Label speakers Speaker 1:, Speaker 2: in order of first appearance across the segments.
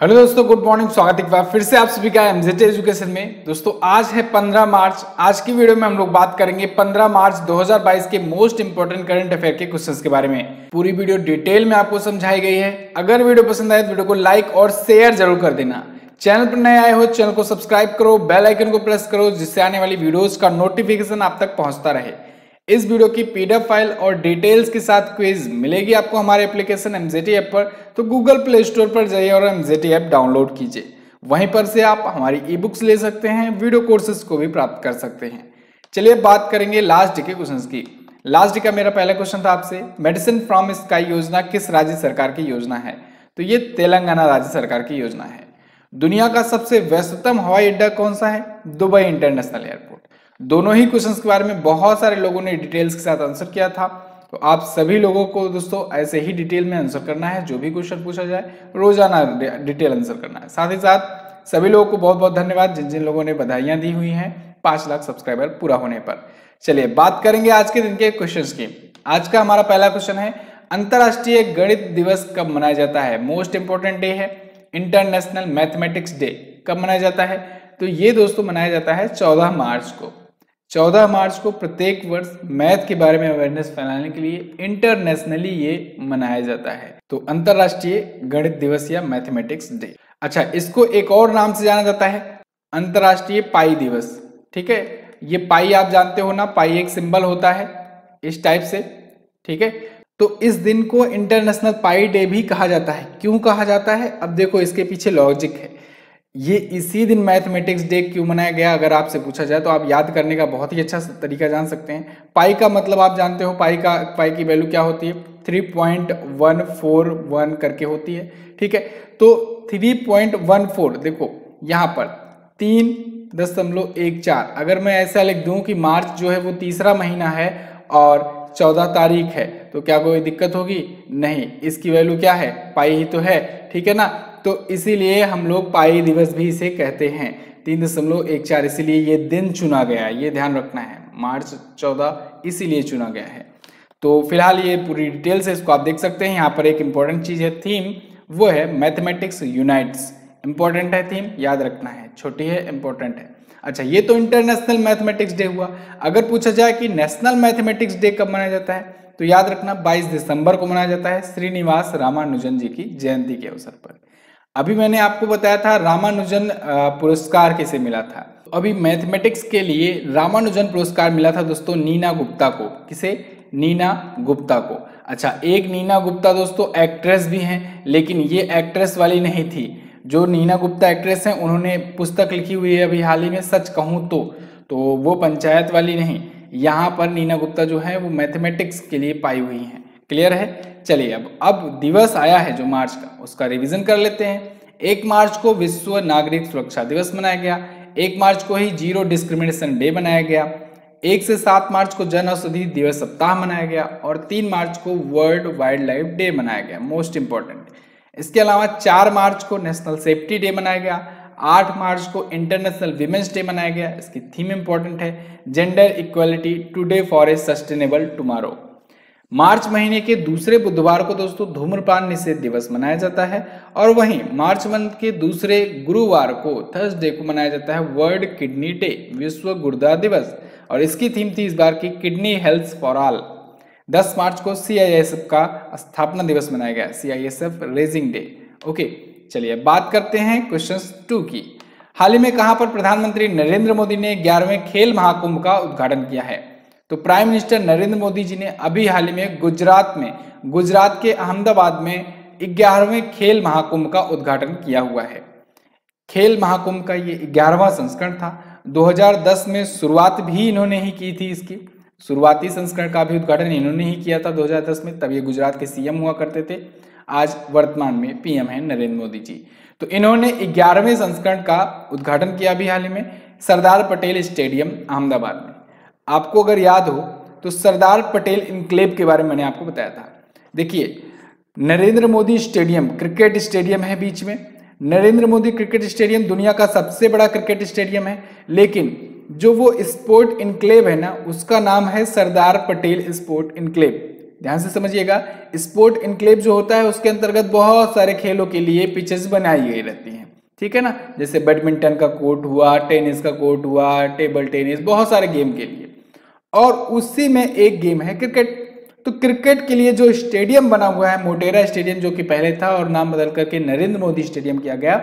Speaker 1: Hello दोस्तों, good morning, स्वागत है फिर से आप सभी का एमजेट एजुकेशन में। दोस्तों, आज है 15 मार्च, आज की वीडियो में हम लोग बात करेंगे 15 मार्च 2022 के मोस्ट इंपोर्टेंट करंट अफेयर के क्वेश्चंस के बारे में। पूरी वीडियो डिटेल में आपको समझाई गई है। अगर वीडियो पसंद आए तो वीडियो को लाइक और शेयर ज़रूर कर देना। चैनल पर नए आए हो चैनल को सब्सक्राइब करो बेल आइकन को प्रेस करो, जिससे आने वाली वीडियोज़ का नोटिफिकेशन आप तक पहुँचता रहे। इस वीडियो की पीडीएफ फ़ाइल और डिटेल्स के साथ क्विज मिलेगी आपको हमारे एप्लीकेशन एमजेटी ऐप पर। तो गूगल प्ले स्टोर पर जाइए और एमजेटी ऐप डाउनलोड कीजिए। वहीं पर से आप हमारी ई बुक्स ले सकते हैं, वीडियो कोर्सेज को भी प्राप्त कर सकते हैं। चलिए बात करेंगे लास्ट के क्वेश्चन की। लास्ट का मेरा पहला क्वेश्चन था आपसे मेडिसिन फ्रॉम स्काई योजना किस राज्य सरकार की योजना है? तो ये तेलंगाना राज्य सरकार की योजना है। दुनिया का सबसे व्यस्ततम हवाई अड्डा कौन सा है? Dubai international airport. दोनों ही क्वेश्चन के बारे में बहुत सारे लोगों ने डिटेल्स के साथ आंसर किया था। तो आप सभी लोगों को दोस्तों ऐसे ही डिटेल में आंसर करना है, जो भी क्वेश्चन पूछा जाए, रोज़ाना डिटेल आंसर करना है। साथ ही साथ सभी लोगों को बहुत बहुत धन्यवाद जिन जिन लोगों ने बधाइयाँ दी हुई हैं पाँच लाख सब्सक्राइबर पूरा होने पर। चलिए बात करेंगे आज के दिन के क्वेश्चन की। आज का हमारा पहला क्वेश्चन है, अंतर्राष्ट्रीय गणित दिवस कब मनाया जाता है? मोस्ट इंपोर्टेंट डे है इंटरनेशनल मैथमेटिक्स डे कब मनाया जाता है? तो ये दोस्तों मनाया जाता है चौदह मार्च को। 14 मार्च को प्रत्येक वर्ष मैथ के बारे में अवेयरनेस फैलाने के लिए इंटरनेशनली ये मनाया जाता है। तो अंतरराष्ट्रीय गणित दिवस या मैथमेटिक्स डे अच्छा इसको एक और नाम से जाना जाता है, अंतरराष्ट्रीय पाई दिवस। ठीक है? ये पाई आप जानते हो ना, पाई एक सिंबल होता है, इस टाइप से। ठीक है? तो इस दिन को इंटरनेशनल पाई डे भी कहा जाता है। क्यों कहा जाता है? अब देखो इसके पीछे लॉजिक है। ये इसी दिन मैथमेटिक्स डे क्यों मनाया गया, अगर आपसे पूछा जाए तो आप याद करने का बहुत ही अच्छा तरीका जान सकते हैं। पाई का मतलब आप जानते हो, पाई का, पाई की वैल्यू क्या होती है? Three point one four one करके होती है, ठीक है? तो थ्री पॉइंट वन फोर देखो, यहाँ पर तीन दशमलव एक चार, अगर मैं ऐसा लिख दूँ कि मार्च जो है वो तीसरा महीना है और चौदह तारीख है तो क्या कोई दिक्कत होगी? नहीं, इसकी वैल्यू क्या है? पाई ही तो है, ठीक है ना? तो इसीलिए हम लोग पाई दिवस भी इसे कहते हैं। तीन दशमलव एक चार, इसीलिए ये दिन चुना गया है। ये ध्यान रखना है, मार्च चौदह इसीलिए चुना गया है। तो फ़िलहाल ये पूरी डिटेल से इसको आप देख सकते हैं। यहाँ पर एक इंपॉर्टेंट चीज़ है थीम वो है मैथमेटिक्स यूनाइट्स इंपॉर्टेंट है थीम याद रखना है, छोटी है इंपॉर्टेंट है। अच्छा ये तो इंटरनेशनल मैथमेटिक्स डे हुआ। अगर पूछा जाए कि नेशनल मैथमेटिक्स डे कब मनाया जाता है तो याद रखना 22 दिसंबर को मनाया जाता है श्रीनिवास रामानुजन जी की जयंती के अवसर पर। अभी मैंने आपको बताया था रामानुजन पुरस्कार किसे मिला था। अभी मैथमेटिक्स के लिए रामानुजन पुरस्कार मिला था दोस्तों नीना गुप्ता को। किसे? नीना गुप्ता को। अच्छा एक नीना गुप्ता दोस्तों एक्ट्रेस भी हैं, लेकिन ये एक्ट्रेस वाली नहीं थी। जो नीना गुप्ता एक्ट्रेस हैं, उन्होंने पुस्तक लिखी हुई है अभी हाल ही में, सच कहूँ तो। तो वो पंचायत वाली नहीं, यहाँ पर नीना गुप्ता जो है, वो मैथमेटिक्स के लिए पाई हुई हैं। क्लियर है? चलिए अब अब दिवस आया है जो मार्च का, उसका रिवीजन कर लेते हैं। एक मार्च को विश्व नागरिक सुरक्षा दिवस मनाया गया। एक मार्च को ही ज़ीरो डिस्क्रिमिनेशन डे मनाया गया। एक से सात मार्च को जन औषधि दिवस सप्ताह मनाया गया और तीन मार्च को वर्ल्ड वाइल्ड लाइफ डे मनाया गया मोस्ट इंपॉर्टेंट इसके अलावा चार मार्च को नेशनल सेफ्टी डे मनाया गया। आठ मार्च को इंटरनेशनल विमेंस डे मनाया गया। इसकी थीम इंपॉर्टेंट है। Gender equality today for a sustainable tomorrow March महीने के दूसरे बुधवार को दोस्तों धूम्रपान निषेध दिवस मनाया जाता है और वहीं मार्च मंथ के दूसरे गुरुवार को थर्सडे को मनाया जाता है वर्ल्ड किडनी डे, विश्व गुर्दा दिवस, और इसकी थीम थी इस बार की kidney health for all. 10 March को सीआईएसएफ का स्थापना दिवस मनाया गया सीआईएसएफ रेजिंग डे ओके, चलिए बात करते हैं क्वेश्चन टू की। हाल ही में कहाँ पर प्रधानमंत्री नरेंद्र मोदी ने ग्यारहवें खेल महाकुंभ का उद्घाटन किया है? तो प्राइम मिनिस्टर नरेंद्र मोदी जी ने अभी हाल ही में गुजरात में, गुजरात के अहमदाबाद में ग्यारहवें खेल महाकुंभ का उद्घाटन किया हुआ है। खेल महाकुंभ का ये ग्यारहवा संस्करण था। 2010 में शुरुआत भी इन्होंने ही की थी इसकी। शुरुआती संस्करण का भी उद्घाटन इन्होंने ही किया था 2010 में, तब ये गुजरात के सीएम हुआ करते थे। आज वर्तमान में पीएम है नरेंद्र मोदी जी। तो इन्होंने ग्यारहवें संस्करण का उद्घाटन किया भी हाल ही में, सरदार पटेल स्टेडियम, अहमदाबाद में। आपको अगर याद हो तो सरदार पटेल इनक्लेव के बारे में मैंने आपको बताया था। देखिए, Narendra Modi stadium, cricket stadium है बीच में। नरेंद्र मोदी क्रिकेट स्टेडियम दुनिया का सबसे बड़ा क्रिकेट स्टेडियम है, लेकिन जो वो स्पोर्ट इनक्लेव है ना, उसका नाम है सरदार पटेल स्पोर्ट इनक्लेव। ध्यान से समझिएगा, स्पोर्ट इनक्लेव जो होता है, उसके अंतर्गत बहुत सारे खेलों के लिए पिचेस बनाई गई रहती हैं। ठीक है ना? जैसे बैडमिंटन का कोर्ट हुआ, टेनिस का कोर्ट हुआ, टेबल टेनिस, बहुत सारे गेम के लिए। और उसी में एक गेम है क्रिकेट तो क्रिकेट के लिए जो स्टेडियम बना हुआ है, मोटेरा स्टेडियम जो कि पहले था और नाम बदल करके नरेंद्र मोदी स्टेडियम किया गया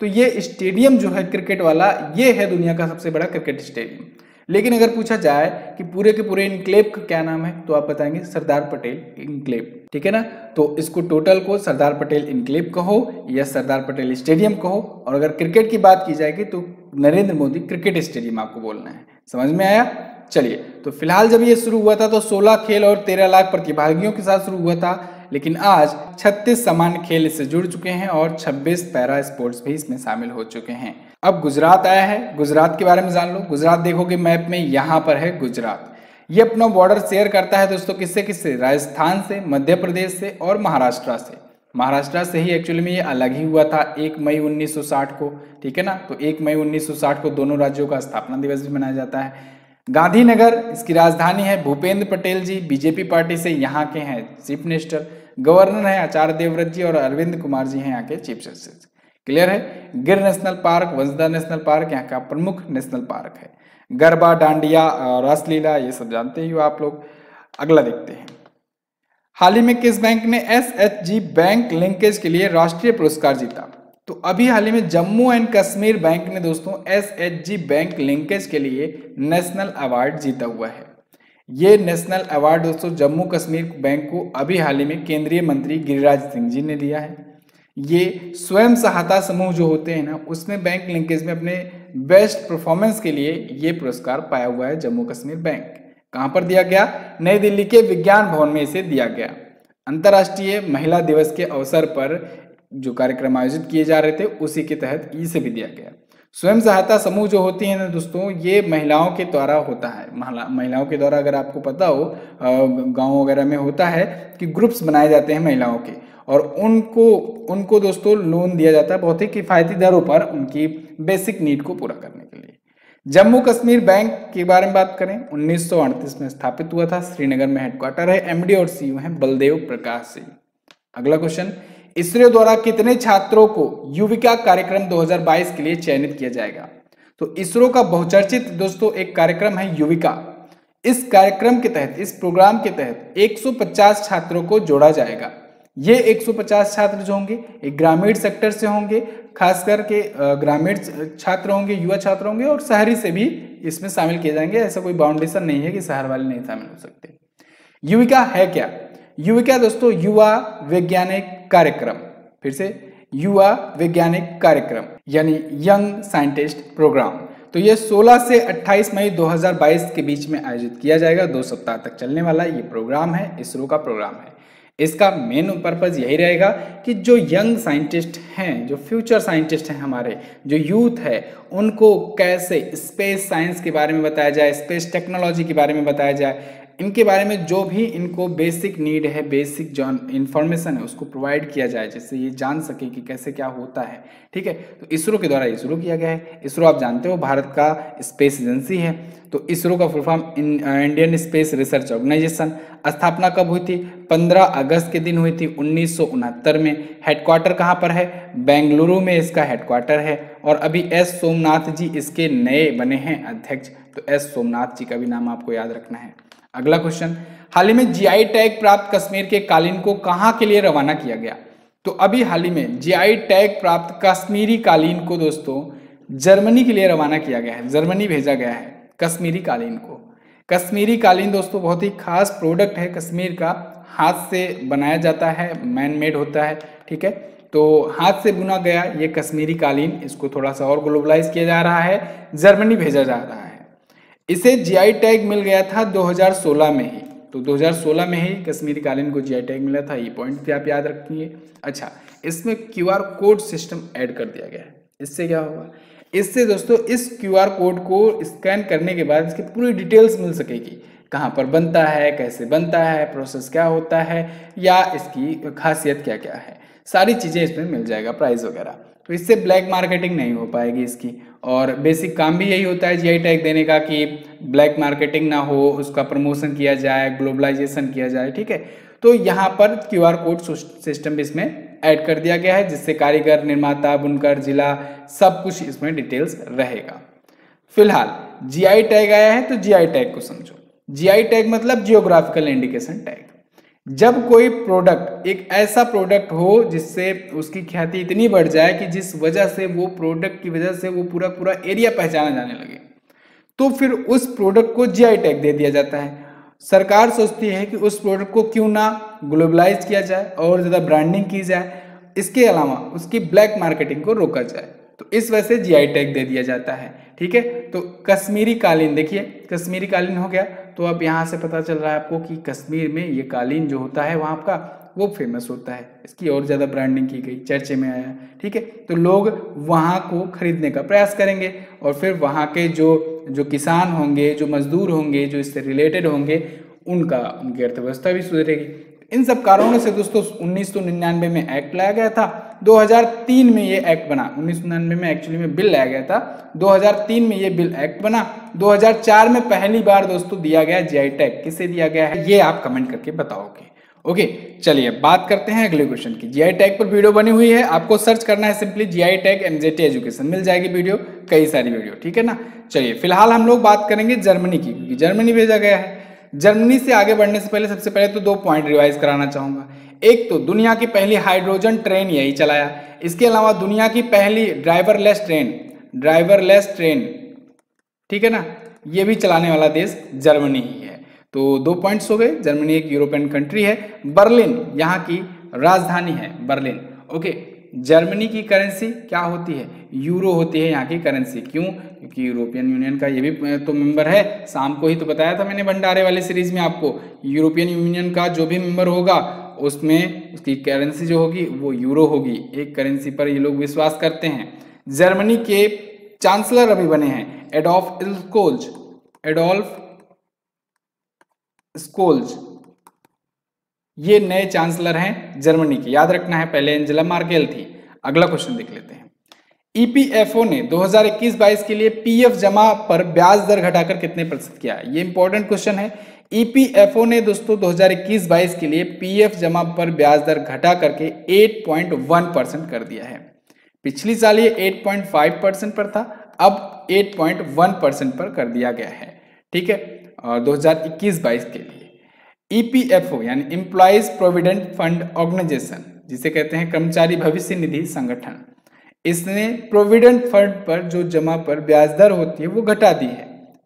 Speaker 1: तो ये स्टेडियम जो है क्रिकेट वाला, ये है दुनिया का सबसे बड़ा क्रिकेट स्टेडियम लेकिन अगर पूछा जाए कि पूरे के पूरे इनक्लेव का क्या नाम है तो आप बताएँगे सरदार पटेल इनक्लेव ठीक है ना? तो इसको टोटल को सरदार पटेल इनक्लेव कहो या सरदार पटेल स्टेडियम कहो. और अगर क्रिकेट की बात की जाएगी तो नरेंद्र मोदी क्रिकेट स्टेडियम आपको बोलना है. समझ में आया? चलिए तो फ़िलहाल जब ये शुरू हुआ था तो 16 खेल और 13 लाख प्रतिभागियों के साथ शुरू हुआ था, लेकिन आज 36 सामान्य खेल इससे जुड़ चुके हैं और 26 पैरा स्पोर्ट्स भी इसमें शामिल हो चुके हैं। अब गुजरात आया है। गुजरात के बारे में जान लो। गुजरात देखोगे मैप में यहाँ पर है गुजरात। ये अपना बॉर्डर शेयर करता है दोस्तों किससे? किससे? राजस्थान से, मध्य प्रदेश से और महाराष्ट्र से। महाराष्ट्र से ही एक्चुअली में ये अलग ही हुआ था, एक मई 1960 को, ठीक है ना? तो एक मई 1960 को दोनों राज्यों का स्थापना दिवस भी मनाया जाता है। गांधीनगर, इसकी राजधानी है भूपेंद्र पटेल जी। बीजेपी पार्टी से यहाँ के हैं चीफ मिनिस्टर, गवर्नर है आचार्य देवव्रत जी और अरविंद कुमार जी हैं यहाँ के चीफ जस्टिस। क्लियर है? Gir national park, Vansda national park यहाँ का प्रमुख नेशनल पार्क है। गरबा, डांडिया रासलीला, ये सब जानते ही हो आप लोग। अगला देखते हैं। हाल ही में किस बैंक ने S H G bank linkage के लिए राष्ट्रीय पुरस्कार जीता? तो अभी हाल ही में जम्मू एंड कश्मीर बैंक ने दोस्तों S H G bank linkage के लिए नेशनल अवार्ड जीता हुआ है। ये नेशनल अवार्ड दोस्तों जम्मू कश्मीर बैंक को अभी हाल ही में केंद्रीय मंत्री गिरिराज सिंह जी ने दिया है। ये स्वयं सहायता समूह जो होते हैं ना, उसमें बैंक लिंकेज में अपने बेस्ट परफॉर्मेंस के लिए ये पुरस्कार पाया हुआ है जम्मू कश्मीर बैंक। कहाँ पर दिया गया? नई दिल्ली के विज्ञान भवन में इसे दिया गया। अंतर्राष्ट्रीय महिला दिवस के अवसर पर जो कार्यक्रम आयोजित किए जा रहे थे, उसी के तहत इसे भी दिया गया। स्वयं सहायता समूह जो होती है ना दोस्तों, ये महिलाओं के द्वारा होता है। महिलाओं के द्वारा अगर आपको पता हो गाँव वगैरह में होता है कि ग्रुप्स बनाए जाते हैं महिलाओं के, और उनको उनको दोस्तों लोन दिया जाता है बहुत ही किफ़ायती दरों पर उनकी बेसिक नीड को पूरा करने के लिए। जम्मू कश्मीर बैंक के बारे में बात करें, उन्नीस सौ अड़तीस में स्थापित हुआ था, श्रीनगर में हेडक्वार्टर है एमडी और सीईओ हैं, बलदेव प्रकाश सिंह अगला क्वेश्चन इसरो द्वारा कितने छात्रों को युविका कार्यक्रम 2022 के लिए चयनित किया जाएगा? तो इसरो का बहुचर्चित दोस्तों एक कार्यक्रम है युविका। इस कार्यक्रम के तहत, इस प्रोग्राम के तहत 150 छात्रों को जोड़ा जाएगा। ये 150 छात्र जो होंगे, एक ग्रामीण सेक्टर से होंगे, खास करके ग्रामीण छात्र होंगे, युवा छात्र होंगे और शहरी से भी इसमें शामिल किए जाएँगे। ऐसा कोई बाउंडेशन नहीं है कि शहर वाले नहीं शामिल हो सकते। युविका है क्या? युविका दोस्तों? युवा वैज्ञानिक कार्यक्रम। फिर से, युवा वैज्ञानिक कार्यक्रम, यानी यंग साइंटिस्ट प्रोग्राम। तो ये 16 से 28 मई 2022 के बीच में आयोजित किया जाएगा। दो सप्ताह तक चलने वाला ये प्रोग्राम है, इसरो का प्रोग्राम है। इसका मेन पर्पज यही रहेगा कि जो यंग साइंटिस्ट हैं, जो फ्यूचर साइंटिस्ट हैं हमारे, जो यूथ है, उनको कैसे स्पेस साइंस के बारे में बताया जाए, स्पेस टेक्नोलॉजी के बारे में बताया जाए इनके बारे में जो भी इनको बेसिक नीड है बेसिक जो इन्फॉर्मेशन है, उसको प्रोवाइड किया जाए, जिससे ये जान सके कि कैसे क्या होता है। ठीक है? तो इसरो के द्वारा ये शुरू किया गया है। इसरो आप जानते हो, भारत का स्पेस एजेंसी है। तो इसरो का full form Indian space research organisation स्थापना कब हुई थी? 15 अगस्त के दिन हुई थी, उन्नीस सौ उनहत्तर में। हेडक्वार्टर कहाँ पर है? बेंगलुरु में इसका हेडक्वार्टर है। और अभी एस सोमनाथ जी इसके नए बने हैं अध्यक्ष। तो एस सोमनाथ जी का भी नाम आपको याद रखना है। अगला क्वेश्चन, हाल ही में जीआई टैग प्राप्त कश्मीर के कालीन को कहाँ के लिए रवाना किया गया? तो अभी हाल ही में जीआई टैग प्राप्त कश्मीरी कालीन को दोस्तों, जर्मनी के लिए रवाना किया गया है। जर्मनी भेजा गया है कश्मीरी कालीन को। कश्मीरी कालीन दोस्तों, बहुत ही खास प्रोडक्ट है। कश्मीर का हाथ से बनाया जाता है मैन मेड होता है, ठीक है? तो हाथ से बुना गया ये कश्मीरी कालीन, इसको थोड़ा सा और ग्लोबलाइज किया जा रहा है। जर्मनी भेजा जा रहा है। इसे जीआई टैग मिल गया था 2016 में ही। तो 2016 में ही कश्मीरी कालीन को जीआई टैग मिला था, ये पॉइंट भी आप याद रखिए। अच्छा इसमें क्यूआर कोड सिस्टम ऐड कर दिया गया है। इससे क्या होगा? इससे दोस्तों, इस क्यूआर कोड को स्कैन करने के बाद इसकी पूरी डिटेल्स मिल सकेगी। कहाँ पर बनता है, कैसे बनता है प्रोसेस क्या होता है, या इसकी खासियत क्या क्या है। सारी चीज़ें इसमें मिल जाएगा प्राइस वगैरह। तो इससे ब्लैक मार्केटिंग नहीं हो पाएगी इसकी। और बेसिक काम भी यही होता है जीआई टैग देने का कि ब्लैक मार्केटिंग ना हो, उसका प्रमोशन किया जाए ग्लोबलाइजेशन किया जाए, ठीक है? तो यहाँ पर क्यू आर कोड सिस्टम भी इसमें ऐड कर दिया गया है, जिससे कारीगर, निर्माता, बुनकर, जिला, सब कुछ इसमें डिटेल्स रहेगा। फ़िलहाल जीआई टैग आया है तो जीआई टैग को समझो। जीआई टैग मतलब जियोग्राफिकल इंडिकेशन टैग जब कोई प्रोडक्ट एक ऐसा प्रोडक्ट हो जिससे उसकी ख्याति इतनी बढ़ जाए कि जिस वजह से वो प्रोडक्ट की वजह से वो पूरा पूरा एरिया पहचाना जाने लगे तो फिर उस प्रोडक्ट को जीआई टैग दे दिया जाता है। सरकार सोचती है कि उस प्रोडक्ट को क्यों ना ग्लोबलाइज किया जाए और ज़्यादा ब्रांडिंग की जाए। इसके अलावा उसकी ब्लैक मार्केटिंग को रोका जाए। तो इस वजह से जीआई टैग दे दिया जाता है, ठीक है? तो कश्मीरी कालीन, देखिए, कश्मीरी कालीन हो गया तो अब यहाँ से पता चल रहा है आपको कि कश्मीर में ये कालीन जो होता है, वहाँ का वो फ़ेमस होता है। इसकी और ज़्यादा ब्रांडिंग की गई, चर्चे में आया, ठीक है? तो लोग वहाँ को खरीदने का प्रयास करेंगे और फिर वहाँ के जो जो किसान होंगे, जो मजदूर होंगे, जो इससे रिलेटेड होंगे, उनका, उनकी अर्थव्यवस्था भी सुधरेगी। इन सब कारणों से दोस्तों उन्नीस सौ निन्यानवे में एक्ट लाया गया था। 2003 में ये एक्ट बना। उन्नीस में एक्चुअली में बिल लाया गया था। 2003 में ये बिल एक्ट बना। 2004 में पहली बार दोस्तों दिया गया जीआई टैग किसे दिया गया है, ये आप कमेंट करके बताओगे। ओके, चलिए बात करते हैं अगले क्वेश्चन की। जीआई टैग पर वीडियो बनी हुई है। आपको सर्च करना है simply G GI tag MJT education मिल जाएगी वीडियो कई सारी वीडियो ठीक है ना? चलिए, फ़िलहाल हम लोग बात करेंगे जर्मनी की, क्योंकि जर्मनी भेजा गया है। जर्मनी से आगे बढ़ने से पहले, सबसे पहले तो दो पॉइंट रिवाइज कराना चाहूँगा। एक तो दुनिया की पहली हाइड्रोजन ट्रेन यही चलाया। इसके अलावा दुनिया की पहली ड्राइवरलेस ट्रेन ड्राइवरलेस ट्रेन ठीक है ना? ये भी चलाने वाला देश जर्मनी ही है। तो दो पॉइंट्स हो गए। जर्मनी एक यूरोपियन कंट्री है। बर्लिन, यहाँ की राजधानी है बर्लिन। ओके जर्मनी की करेंसी क्या होती है? यूरो होती है यहाँ की करेंसी। क्यों? क्योंकि यूरोपियन यूनियन का ये भी तो मेंबर है। शाम को ही तो बताया था मैंने भंडारे वाले सीरीज़ में आपको। यूरोपियन यूनियन का जो भी मेंबर होगा, उसमें उसकी करेंसी जो होगी, वो यूरो होगी। एक करेंसी पर ये लोग विश्वास करते हैं। जर्मनी के चांसलर अभी बने हैं। एडोल्फ स्कोल्ज एडोल्फ स्कोल्ज ये नए चांसलर हैं जर्मनी के। याद रखना है, पहले एंजेला मार्केल थी। अगला क्वेश्चन देख लेते हैं। ईपीएफओ e ने 2021-22 के लिए पीएफ जमा पर ब्याज दर घटाकर कितने प्रतिशत किया? ये इंपॉर्टेंट क्वेश्चन है। ईपीएफओ e ने दोस्तों 2021-22 के लिए पीएफ जमा पर ब्याज दर घटा करके 8.1 परसेंट कर दिया है। पिछली साल ये 8.5 परसेंट पर था, अब 8.1 परसेंट पर कर दिया गया है। ठीक है? और 2021-22 के लिए। ईपीएफओ e यानी एम्प्लॉयज़ प्रोविडेंट फंड ऑर्गेनाइजेशन जिसे कहते हैं कर्मचारी भविष्य निधि संगठन। इसने प्रोविडेंट फंड पर जो जमा पर ब्याज दर होती है, वो घटा दी है।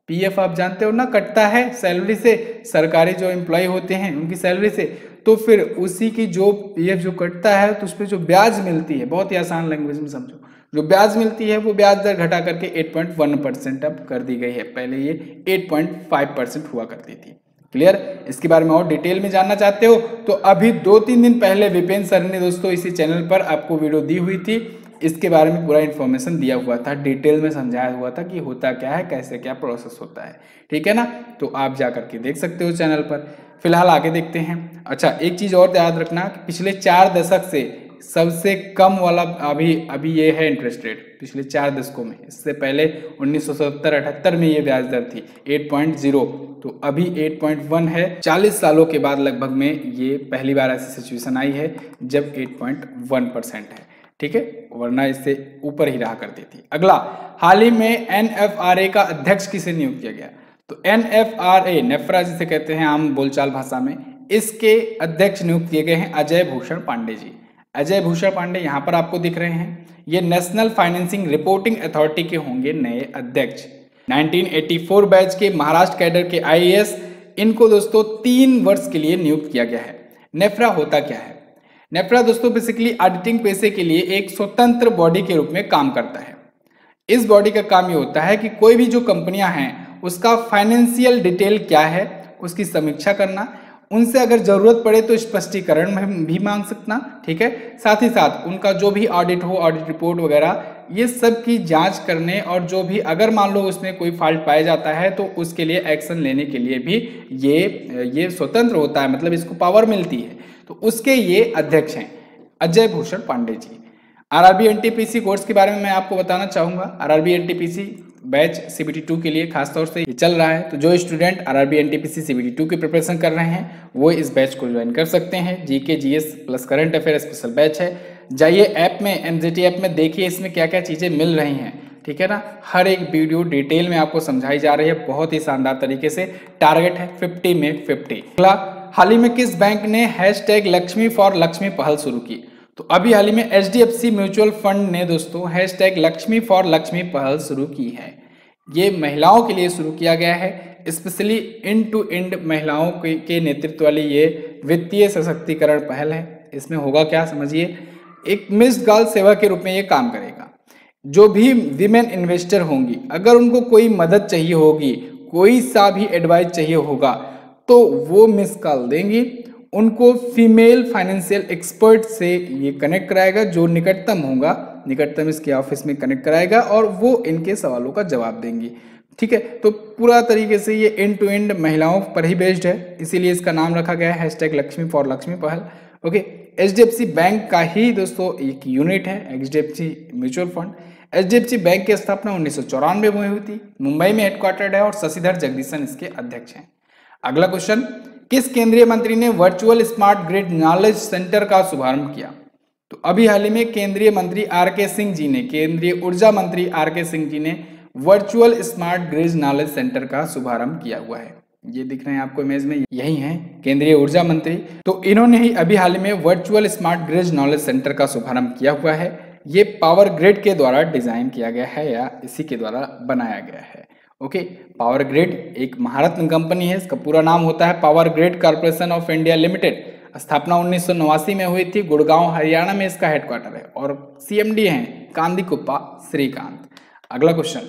Speaker 1: पीएफ आप जानते हो ना, कटता है सैलरी से, सरकारी जो एम्प्लॉय होते हैं, उनकी सैलरी से तो फिर उसी की जो पीएफ जो कटता है तो उस पर जो ब्याज मिलती है, बहुत ही आसान लैंग्वेज में समझो, जो ब्याज मिलती है, वो ब्याज दर घटा करके 8.1 परसेंट अब कर दी गई है। पहले ये 8.5 परसेंट हुआ करती थी। क्लियर इसके बारे में और डिटेल में जानना चाहते हो? तो अभी दो तीन दिन पहले विपेन सर ने दोस्तों इसी चैनल पर आपको वीडियो दी हुई थी। इसके बारे में पूरा इन्फॉर्मेशन दिया हुआ था। डिटेल में समझाया हुआ था कि होता क्या है, कैसे क्या प्रोसेस होता है। ठीक है ना? तो आप जा करके देख सकते हो चैनल पर। फ़िलहाल आगे देखते हैं। अच्छा एक चीज़ और याद रखना कि पिछले चार दशक से सबसे कम वाला अभी अभी ये है इंटरेस्ट रेट पिछले चार दशकों में। इससे पहले उन्नीस सौ सत्तर में ये ब्याज दर थी 8.0 तो अभी 8.1 है। 40 सालों के बाद लगभग में ये पहली बार ऐसी सिचुएशन आई है, जब 8.1 परसेंट है। ठीक है? वरना इससे ऊपर ही रहा करती थी। अगला, हाल ही में एनएफआरए का अध्यक्ष किसे नियुक्त किया गया? तो एन नेफ्रा जिसे कहते हैं आम बोलचाल भाषा में, इसके अध्यक्ष नियुक्त किए गए हैं अजय भूषण पांडे जी। अजय भूषण पांडे यहाँ पर आपको दिख रहे हैं। ये नेशनल फाइनेंसिंग रिपोर्टिंग अथॉरिटी के होंगे नए अध्यक्ष। 1984 बैच के महाराष्ट्र कैडर के आईएएस इनको दोस्तों तीन वर्ष के लिए नियुक्त किया गया है। नेफ्रा होता क्या है? नेफ्रा दोस्तों बेसिकली ऑडिटिंग पैसे के लिए एक स्वतंत्र बॉडी के रूप में काम करता है। इस बॉडी का काम ये होता है कि कोई भी जो कंपनियाँ हैं, उसका फाइनेंशियल डिटेल क्या है, उसकी समीक्षा करना उनसे अगर ज़रूरत पड़े तो स्पष्टीकरण भी मांग सकना, ठीक है? साथ ही साथ उनका जो भी ऑडिट हो ऑडिट रिपोर्ट वगैरह, ये सब की जाँच करने और जो भी अगर मान लो उसमें कोई फॉल्ट पाया जाता है तो उसके लिए एक्शन लेने के लिए भी ये ये स्वतंत्र होता है मतलब इसको पावर मिलती है। तो उसके ये अध्यक्ष हैं Ajay Bhushan Pandey ji. RRB NTPC course के बारे में मैं आपको बताना चाहूँगा। RRB NTPC batch CBT two के लिए खासतौर से ये चल रहा है। तो जो student RRB NTPC CBT two की प्रिपरेशन कर रहे हैं, वो इस बैच को ज्वाइन कर सकते हैं। GK GS plus current affair special batch है। जाइए ऐप में एमजीटी ऐप में देखिए इसमें क्या क्या चीज़ें मिल रही हैं। ठीक है ना? हर एक वीडियो डिटेल में आपको समझाई जा रही है। बहुत ही शानदार तरीके से। टारगेट है 50 में 50 अगला, हाल ही में किस बैंक ने हैश लक्ष्मी फॉर लक्ष्मी पहल शुरू की? तो अभी हाल ही में एच म्यूचुअल फंड ने दोस्तों hashtag Lakshmi for Lakshmi पहल शुरू की है। ये महिलाओं के लिए शुरू किया गया है, स्पेशली इन टू इंड महिलाओं के नेतृत्व वाली ये वित्तीय सशक्तिकरण पहल है। इसमें होगा क्या समझिए? एक मिस गर्ल सेवा के रूप में ये काम करेगा। जो भी विमेन इन्वेस्टर होंगी, अगर उनको कोई मदद चाहिए होगी, कोई सा भी एडवाइस चाहिए होगा तो वो मिस कॉल देंगी। उनको फीमेल फाइनेंशियल एक्सपर्ट से ये कनेक्ट कराएगा, जो निकटतम होगा, निकटतम इसके ऑफ़िस में कनेक्ट कराएगा और वो इनके सवालों का जवाब देंगी। ठीक है? तो पूरा तरीके से ये एंड टू एंड महिलाओं पर ही बेस्ड है। इसीलिए इसका नाम रखा गया है हैशटैग लक्ष्मी फॉर लक्ष्मी पहल। ओके एच बैंक का ही दोस्तों एक यूनिट है HDFC mutual fund HDFC bank की स्थापना उन्नीस में हुई थी। मुंबई में हेडक्वार्टर्ड है और शशिधर जगदीशन इसके अध्यक्ष हैं। अगला क्वेश्चन किस केंद्रीय मंत्री ने virtual smart grid knowledge centre का शुभारंभ किया? तो अभी हाल ही में केंद्रीय मंत्री आर के सिंह जी ने, केंद्रीय ऊर्जा मंत्री आर के सिंह जी ने virtual smart grid knowledge centre का शुभारंभ किया हुआ है। ये दिख रहे हैं आपको इमेज में, यही है केंद्रीय ऊर्जा मंत्री। तो इन्होंने ही अभी हाल ही में virtual smart grid knowledge centre का शुभारंभ किया हुआ है। ये पावर ग्रिड के द्वारा डिज़ाइन किया गया है या इसी के द्वारा बनाया गया है। ओके पावर ग्रिड एक महारत्न कंपनी है, इसका पूरा नाम होता है power grid corporation of India limited स्थापना उन्नीस सौ नवासी में हुई थी, गुड़गांव, हरियाणा में इसका हेडक्वार्टर है और सीएमडी है कांदी कुप्पा, श्रीकांत। अगला क्वेश्चन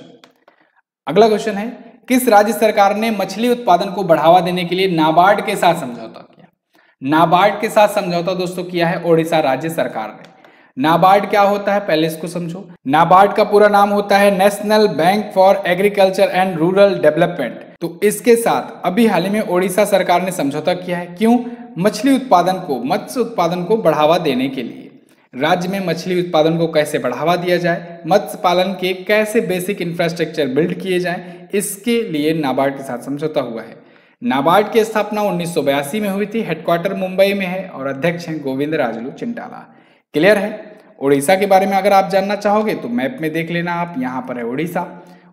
Speaker 1: अगला क्वेश्चन है, किस राज्य सरकार ने मछली उत्पादन को बढ़ावा देने के लिए नाबार्ड के साथ समझौता किया? नाबार्ड के साथ समझौता दोस्तों किया है ओडिशा राज्य सरकार ने। नाबार्ड क्या होता है? पहले इसको समझो। नाबार्ड का पूरा नाम होता है national bank for agriculture and rural development. तो इसके साथ, अभी हाल ही में ओडिशा सरकार ने समझौता किया है, क्यों? मछली उत्पादन को, मत्स्य उत्पादन को बढ़ावा देने के लिए। राज्य में मछली उत्पादन को कैसे बढ़ावा दिया जाए? मत्स्य पालन के कैसे बेसिक इंफ्रास्ट्रक्चर बिल्ड किए जाए? इसके लिए नाबार्ड के साथ समझौता हुआ है। नाबार्ड की स्थापना उन्नीस सौ बयासी में हुई थी हेडक्वार्टर मुंबई में है, और अध्यक्ष हैं गोविंद राजलू चिंटाला। क्लियर है? उड़ीसा के बारे में अगर आप जानना चाहोगे तो मैप में देख लेना आप, यहाँ पर है उड़ीसा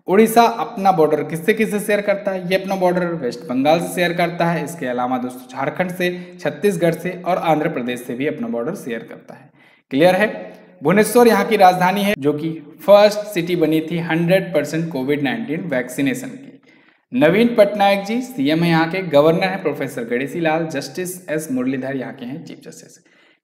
Speaker 1: उड़ीसा अपना बॉर्डर किससे किससे शेयर करता है? ये अपना बॉर्डर वेस्ट बंगाल से शेयर करता है, इसके अलावा दोस्तों झारखंड से, छत्तीसगढ़ से और आंध्र प्रदेश से भी अपना बॉर्डर शेयर करता है। क्लियर है? भुवनेश्वर यहाँ की राजधानी है, जो कि फ़र्स्ट सिटी बनी थी 100 परसेंट कोविड 19 वैक्सीनेशन की। नवीन पटनायक जी सीएम है यहाँ के गवर्नर है professor Ganeshi Lal justice S Muralidhar यहाँ के हैं चीफ जस्टिस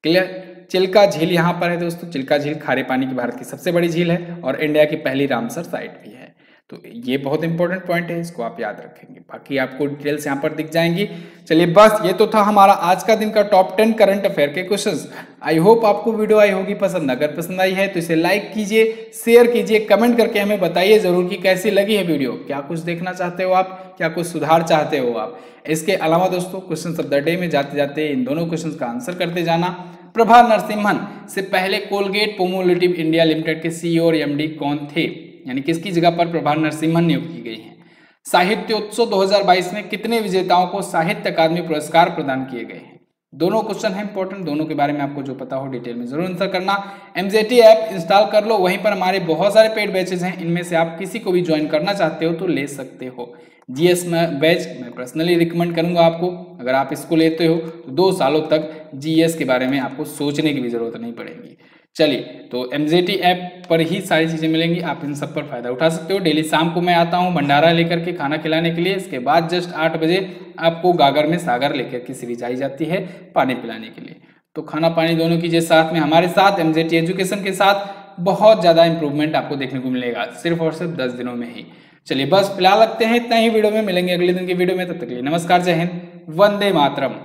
Speaker 1: क्लियर चिल्का झील यहाँ पर है दोस्तों। चिल्का झील खारे पानी की भारत की सबसे बड़ी झील है और इंडिया की पहली रामसर साइट भी है। तो ये बहुत इंपॉर्टेंट पॉइंट है, इसको आप याद रखेंगे। बाकी आपको डिटेल्स यहाँ पर दिख जाएँगी। चलिए बस, ये तो था हमारा आज का दिन का टॉप टेन करंट अफेयर के क्वेश्चंस आई होप आपको वीडियो आई होगी, पसंद अगर पसंद आई है तो इसे लाइक कीजिए शेयर कीजिए कमेंट करके हमें बताइए ज़रूर कि कैसी लगी है वीडियो क्या कुछ देखना चाहते हो आप? क्या कुछ सुधार चाहते हो आप? इसके अलावा दोस्तों क्वेश्चन ऑफ़ द डे में जाते जाते इन दोनों क्वेश्चन का आंसर करते जाना। प्रभा नरसिम्हन, से पहले कोलगेट पोमोलिटिव इंडिया लिमिटेड के सीईओ और एमडी कौन थे? यानी किसकी जगह पर प्रभा नरसिम्हन नियुक्त की गई हैं? साहित्योत्सव 2022 में कितने विजेताओं को साहित्य अकादमी पुरस्कार प्रदान किए गए हैं? दोनों क्वेश्चन है इंपॉर्टेंट दोनों के बारे में आपको जो पता हो डिटेल में ज़रूर आंसर करना। एमजेटी ऐप इंस्टॉल कर लो, वहीं पर हमारे बहुत सारे पेड बैचेज हैं, इनमें से आप किसी को भी ज्वाइन करना चाहते हो तो ले सकते हो। जीएस में बैच मैं पर्सनली रिकमेंड करूँगा आपको, अगर आप इसको लेते हो तो दो सालों तक जीएस के बारे में आपको सोचने की भी ज़रूरत नहीं पड़ेगी। चलिए तो एम ऐप पर ही सारी चीज़ें मिलेंगी, आप इन सब पर फ़ायदा उठा सकते हो। डेली शाम को मैं आता हूँ भंडारा लेकर के खाना खिलाने के लिए। इसके बाद जस्ट आठ बजे आपको गागर में सागर लेकर के सीरीज़ आई जाती है पानी पिलाने के लिए। तो खाना पानी दोनों कीजिए साथ में हमारे साथ। MJT एजुकेशन के साथ बहुत ज़्यादा इंप्रूवमेंट आपको देखने को मिलेगा, सिर्फ़ और सिर्फ़ दस दिनों में ही। चलिए, बस फ़िलहाल लगते हैं, इतना ही वीडियो में मिलेंगे अगले दिन की वीडियो में। तब तक के लिए नमस्कार, जय हिंद, वंदे मातरम।